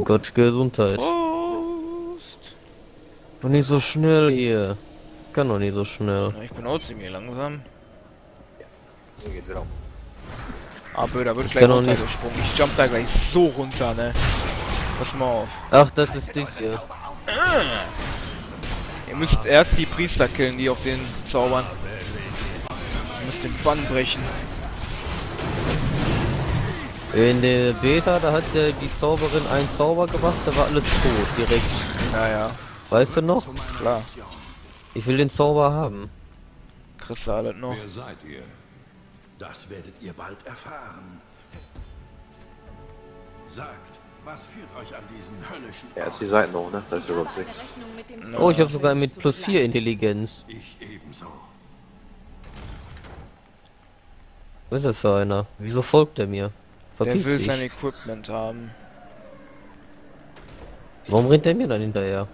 Gott, Gesundheit. Prost. Doch nicht so schnell hier. Kann doch nicht so schnell. Ich bin auch ziemlich langsam. Hier geht wieder. Ah, blöd, da wird Ich gleich kann auch nicht- runtergesprungen. Ich jump da gleich so runter, ne? Pass mal auf. Ach, das ist dies hier. Ihr müsst erst die Priester killen, die auf den zaubern. Ihr müsst den Bann brechen. In der Beta, da hat ja die Zauberin einen Zauber gemacht, da war alles tot, direkt. Naja, Weißt du noch? klar. Ich will den Zauber haben. Alles noch. Wer seid ihr? Das werdet ihr bald erfahren. Sagt, was führt euch an diesen höllischen Ja, ist die Seiten hoch, ne? Da ist ja sonst nichts. Oh, ich habe sogar mit plus 4 Intelligenz. Ich ebenso. Was ist das für einer? Wieso folgt er mir? Der Verpiss will dich. sein Equipment haben. Warum rennt er mir dann hinterher?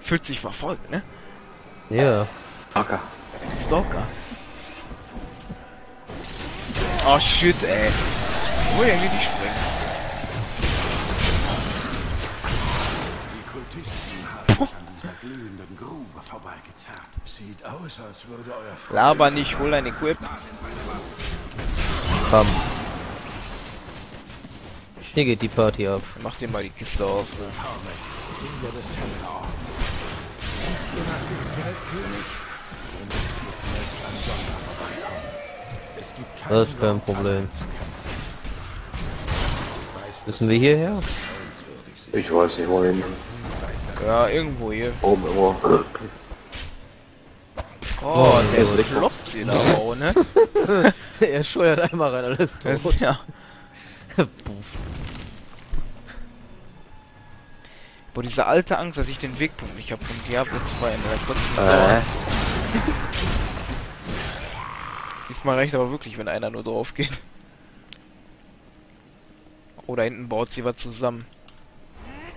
Fühlt sich verfolgt, ne? Ja. Acker. Stalker. Oh shit, ey. Wo irgendwie nicht springen? Die Kultisten haben euch an dieser glühenden Grube vorbeigezerrt. Sieht aus, als würde euer Freund Laber nicht, hol dein Equip. Komm. Hier geht die Party ab. Mach dir mal die Kiste auf. Keine Das ist kein Problem. Müssen wir hierher? Ich weiß nicht, wohin. Ja, irgendwo hier. Oben irgendwo. Oh, der ist floppt sie da auch, ne? er scheuert einmal rein, alles tot. ja. Boah, diese alte Angst, dass ich den Wegpunkt nicht hab von Diablo 2 in der kurzen Äh. Diesmal reicht aber wirklich, wenn einer nur drauf geht. Oh, da hinten baut sie was zusammen.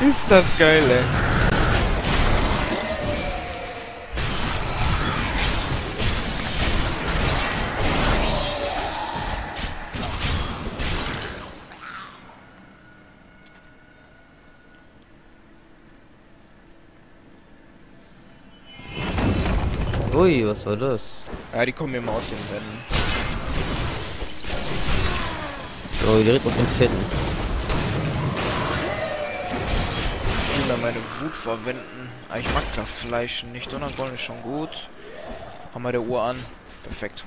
Ist das geil, ey. Ui, was war das? Ja, die kommen immer aus den Wänden. Oh, direkt auf den Fetten. Ich will da meine Wut verwenden. Ah, ich mag zerfleischen nicht. Donnergollen ist schon gut. Haben wir der Uhr an. Perfekt.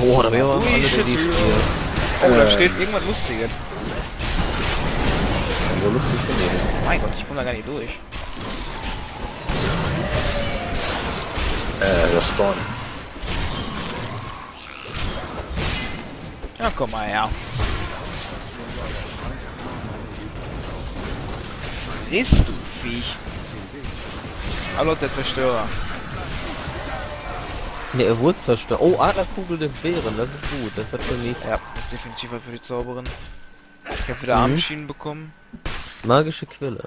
Boah, da wäre alle die. Spiel. Oh, da Äh. steht irgendwas Lustiges. So lustig von dir. Mein Gott, ich komme da gar nicht durch. Äh, das Spawn. Ja, komm mal her. Ist du Viech. Hallo, der Zerstörer. Ne, er wurde zerstört. Oh, Adlerkugel des Bären, das ist gut. Das wird für mich Ja, das ist definitiv für die Zauberin. Ich habe wieder Mhm. Armschienen bekommen. Magische Quelle.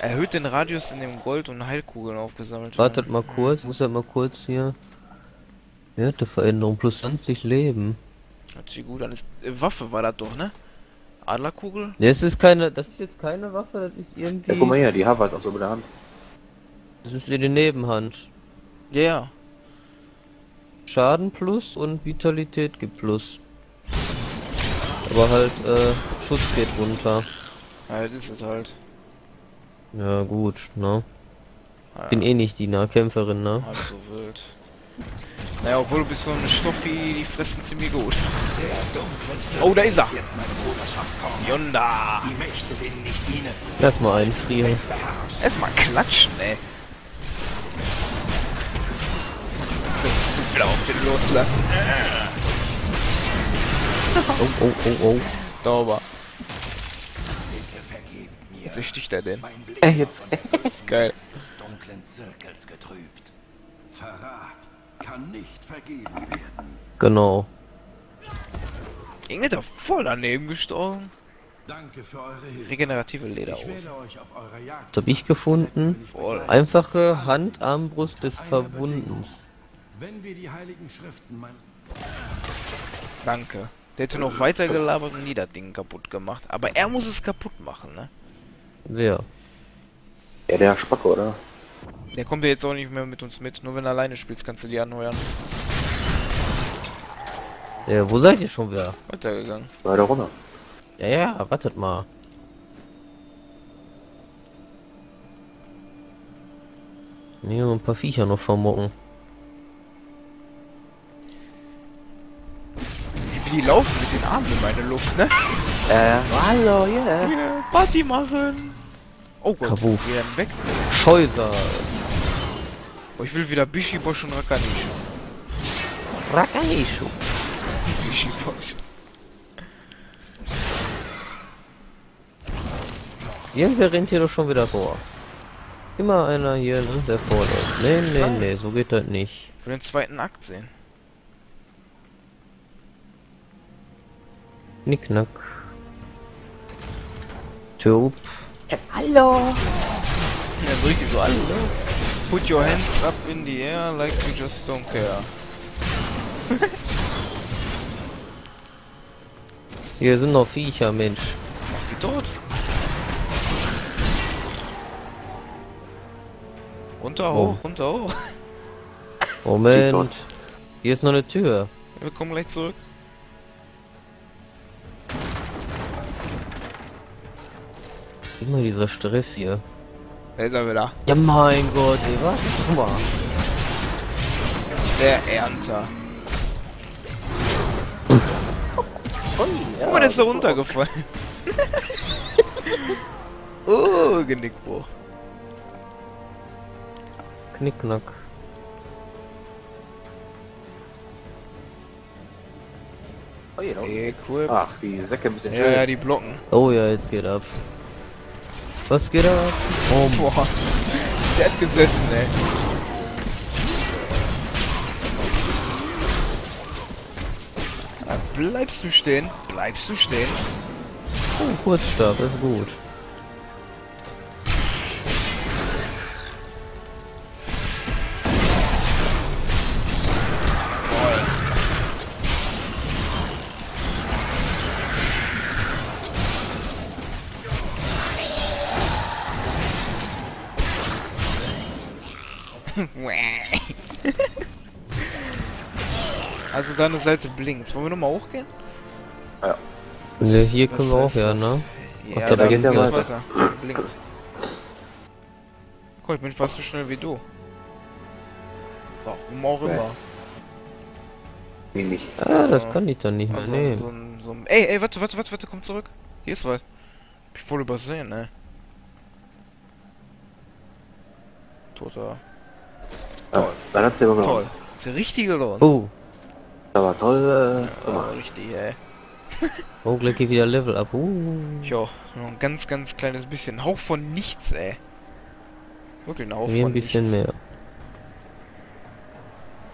Erhöht den Radius, in dem Gold und Heilkugeln aufgesammelt Wartet werden. mal kurz, muss er mal kurz hier. Werteveränderung plus 20 Leben. Hört sich gut an. Ist, äh, Waffe war das doch, ne? Adlerkugel? Ne, es ist keine, das ist jetzt keine Waffe, das ist irgendwie. Ja, guck mal her, die Harvard aus über der Hand. Das ist in die Nebenhand. Ja, yeah. Schaden plus und Vitalität gibt plus. Aber halt, äh, Schutz geht runter. Ja, das ist es halt. Ja, gut, ne? Ja, Bin eh nicht die Nahkämpferin, ne? halb so wild. Naja, obwohl du bist so eine Stoffi, die fressen ziemlich gut. Oh, da ist er! Yonda! Lass mal einfrieren. Erstmal klatschen, ey. Wieder auf den loslassen. Oh, oh, oh, oh. Sauber. Jetzt sticht er denn. Äh, jetzt. Geil. des dunklen Zirkels getrübt. Verrat kann nicht vergeben werden. Genau. Irgendwie da voll daneben gestorben. Danke für eure Hilfe. Regenerative eurer Jagd. Was hab ich gefunden? Voll. Einfache Handarmbrust des Verwundens. Wenn wir die heiligen Schriften mein Danke. Der hätte noch weiter gelabert und nie das Ding kaputt gemacht. Aber er muss es kaputt machen, ne? Wer? Ja, der Spacke, oder? Der kommt ja jetzt auch nicht mehr mit uns mit. Nur wenn du alleine spielst, kannst du die anheuern. Ja, wo seid ihr schon wieder? Weitergegangen. Weiter runter. Ja, ja, wartet mal. Hier ein paar Viecher noch vermocken. Wie die laufen mit den Armen in meine Luft, ne? Äh, hallo, yeah. Ja, Party machen. Oh Gott, Kabuff. wir werden weg. Scheuser. Oh, ich will wieder Bishibosh und Rakanishu. Rakanishu. Bishibosh. Irgendwer rennt hier doch schon wieder vor. Immer einer hier, ne, der vorläuft. Nee, nee, nee, so geht das nicht. Ich will den zweiten Akt sehen. Knickknack. Tür up. Ja, so richtig so alle, ne? Put your hands up in the air like you just don't care. Hier sind noch Viecher, Mensch. Mach die tot. Runter, Oh. hoch, runter, hoch. Moment. Hier ist noch eine Tür. Wir kommen gleich zurück. Immer dieser Stress hier. Da ist er wieder. Ja, mein Gott, ey, was? Guck mal. Der Ernter. Guck mal, der ist da runtergefallen. oh, Genickbruch. Knickknack. Oh. Equip. Ach, die Säcke mit den Ja, ja, Schilden. die blocken. Oh ja, jetzt geht ab. Was geht ab? Oh, Boah. Der hat gesessen, ey. Bleibst du stehen? Bleibst du stehen? oh Kurzstab, ist gut. also deine Seite blinkt. Wollen wir nochmal hochgehen? Ja, hier können wir auch, ja, heißt ne? Ja, Okay, da geht geht's der weiter. Blinkt. Guck, ich bin fast so schnell wie du. Warum auch immer. Nee, nicht. Ah, das kann ich dann nicht mehr Also, nehmen. so ein, so ein, ey, ey, warte, warte, warte, warte, komm zurück. Hier ist was. Hab ich voll übersehen, ne? Toter. Ja, dann hat sie aber Toll. gelohnt. Ist ja richtig gelohnt. Oh, Aber toll, äh, Oh, gemacht. richtig, ey. oh, gleich geht wieder Level ab. Uh. Jo, nur ein ganz, ganz kleines bisschen. Ein Hauch von nichts, ey. Wirklich ein Hauch Mir von ein bisschen nichts. mehr.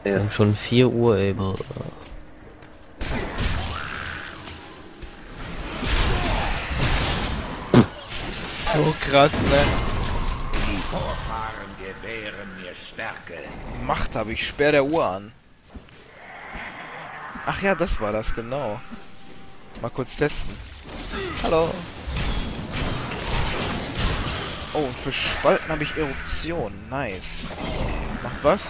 Wir Ja. haben schon 4 Uhr, ey. bro. So krass, ne? Die Vorfahren gewähren mir Stärke. Macht habe ich, sperr der Uhr an. Ach ja, das war das, genau. Mal kurz testen. Hallo. Oh, und für Spalten habe ich Eruption. Nice. Macht was?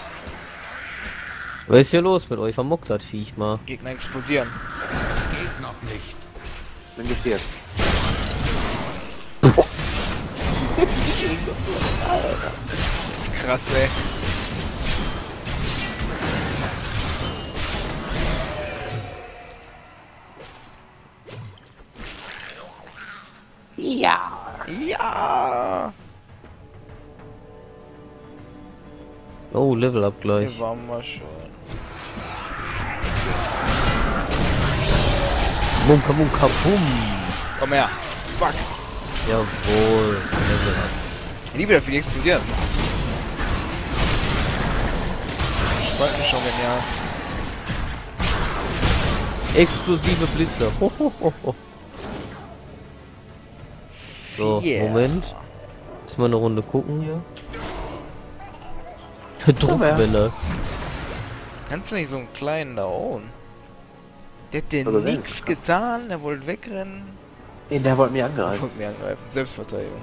Was ist hier los mit euch? Vermuckt das Viech mal. Gegner explodieren. Geht noch nicht. Bin gefährt. Krass, ey. Ja. Ja. Oh, Level up Hier gleich. waren wir schon. Bum, kabum, kabum. Komm her. Fuck. Jawohl. Level up. Ich liebe dafür, die explodieren. Spalten schon genial. Explosive Blitze. Ho, ho, ho, ho. So, Yeah. Moment. Jetzt mal eine Runde gucken hier. Druckbänder. Kannst du nicht so einen kleinen da hauen? Der hat dir nix getan, der wollte wegrennen. Nee, der wollte mich angreifen. Und mir angreifen. Selbstverteidigung.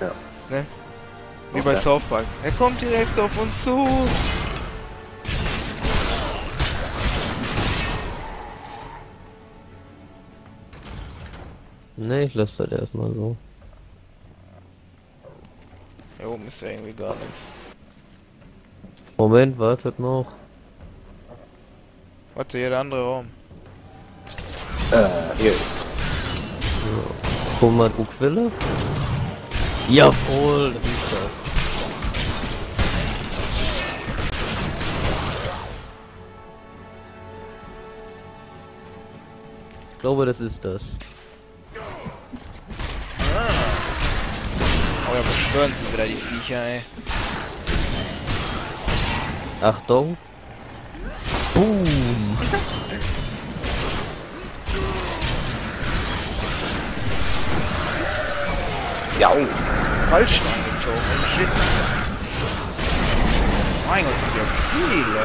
Ja. Ne? Wie bei Okay. South Park. Er kommt direkt auf uns zu. Ne, ich lasse das erstmal so. Hier oben ist ja irgendwie gar nichts. Moment, wartet noch. Warte, hier der andere Raum. Äh, hier ist. Guck mal, Druckwelle. Jawohl, das ist das. Ich glaube, das ist das. Ja, beschwören sie wieder die Viecher, ey. Achtung. Boom. Ja, oh. Falsch angezogen. Shit. Mein Gott, sind ja viele.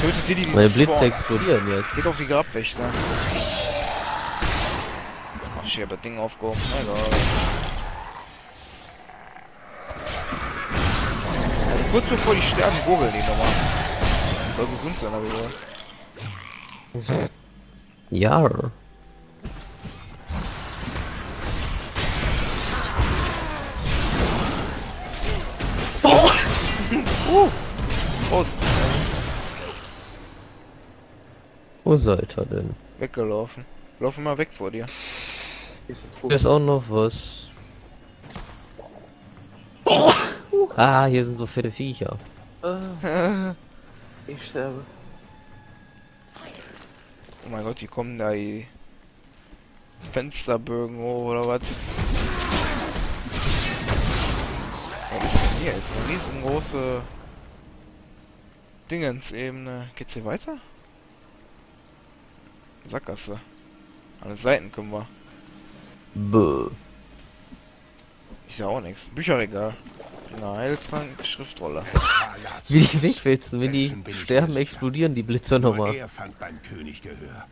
Tötet die, die Meine Blitze spawnen. explodieren jetzt. Geht auf die Grabwächter. Ach, ich hab das Ding aufgehoben. Egal. Kurz bevor die sterben, gurgeln die nochmal. Soll gesund sein, aber egal. Ja. Prost. Wo seid ihr denn? Weggelaufen. Lauf mal weg vor dir. Ist auch noch was. Ah, hier sind so fette Viecher. Ich sterbe. Oh mein Gott, die kommen da die Fensterbögen hoch oder was? Was ist denn hier? Ist eine riesengroße Dingensebene. Geht's hier weiter? Sackgasse. An den Seiten können wir. Bäh. Ist ja auch nichts. Bücherregal. Na, Heiltrank, Schriftrolle. Wie die wegwälzen, wenn die sterben, explodieren die Blitze Nur nochmal. er fand beim König Gehör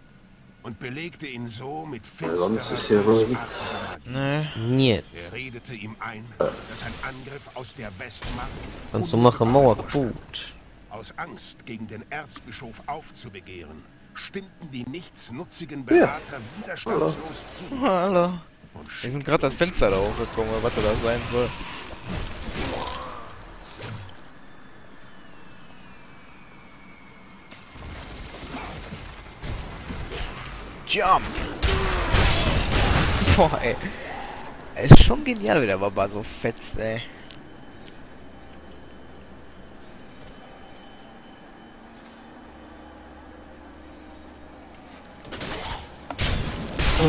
und belegte ihn so mit Ja, sonst ist hier wohl nichts. Ne, Niet. Er redete ihm ein, dass ein Angriff aus der Westmacht Kannst du machen, Mauer kaputt. Aus Angst, gegen den Erzbischof aufzubegehren, stimmten die nichtsnutzigen Berater widerstandslos zu. hallo. Wir sind gerade das Fenster da hochgekommen, was da sein soll. Jump! Boah, ey. Ist schon genial, wie der Baba so fetzt, ey.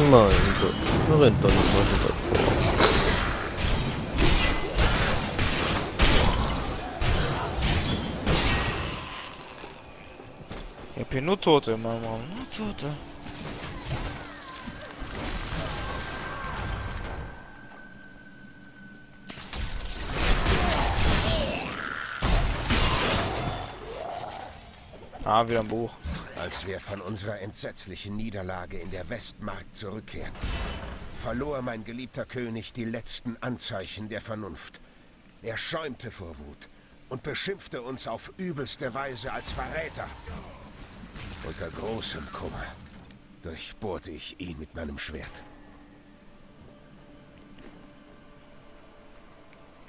Mein Gott. Rennt doch nicht mal so weit vor. Ich hab hier nur Tote in meinem Raum. Nur Tote. Ah, wieder ein Buch. Als wir von unserer entsetzlichen Niederlage in der Westmark zurückkehrten, verlor mein geliebter König die letzten Anzeichen der Vernunft. Er schäumte vor Wut und beschimpfte uns auf übelste Weise als Verräter. Unter großem Kummer durchbohrte ich ihn mit meinem Schwert.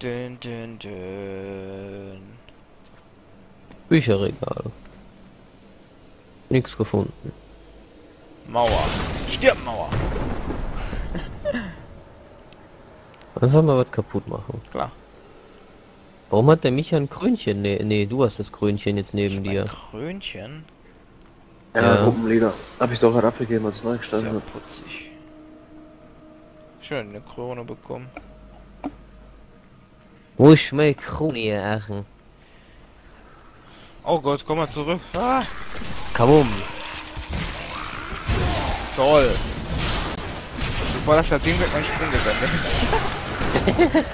Dün, dün, dün. Bücherregal. Nix gefunden. Mauer. Stirb, Mauer. Einfach mal was kaputt machen. Klar. Warum hat der Micha ein Krönchen? Nee, nee, du hast das Krönchen jetzt neben Ein dir. Krönchen. Ja, Ja. Gruppenleader. Hab ich doch gerade abgegeben, als ich neu gestanden habe. putzig. Schön, eine Krone bekommen. Wo ist meine Krone, Aachen? Oh Gott, komm mal zurück. Ah, Komm um. toll. Boah, das hat Ding mit meinem Sprung gesendet.